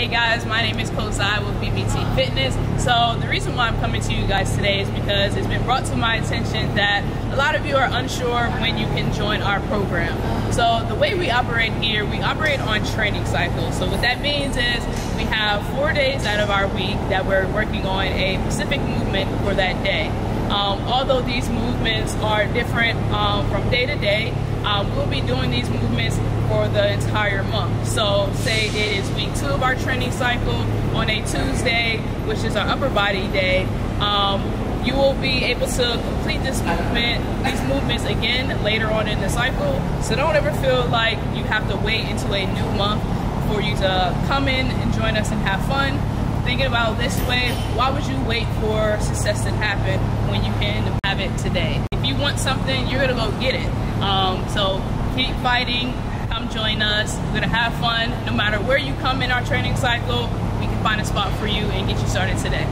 Hey guys, my name is Kozai with BBT Fitness. So the reason why I'm coming to you guys today is because it's been brought to my attention that a lot of you are unsure when you can join our program. So the way we operate here, we operate on training cycles. So what that means is we have four days out of our week that we're working on a specific movement for that day. Um, although these movements are different um, from day to day, um, we'll be doing these movements for the entire month. So say it is week two of our training cycle on a Tuesday, which is our upper body day. Um, you will be able to complete this movement, these movements again later on in the cycle. So don't ever feel like you have to wait until a new month for you to come in and join us and have fun. Thinking about this way, why would you wait for success to happen when you can have it today? If you want something, you're gonna go get it. Um, so keep fighting, come join us. We're gonna have fun. No matter where you come in our training cycle, we can find a spot for you and get you started today.